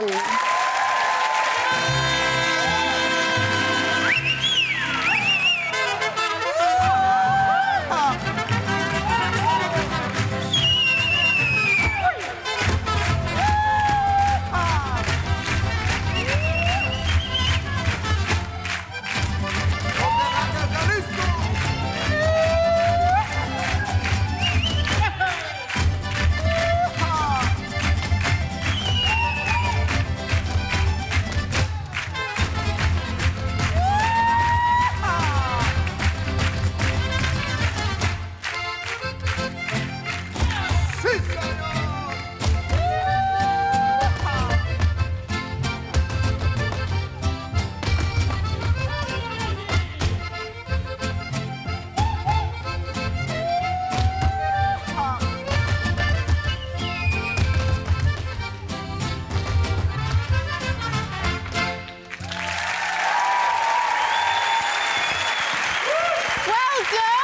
done. Done!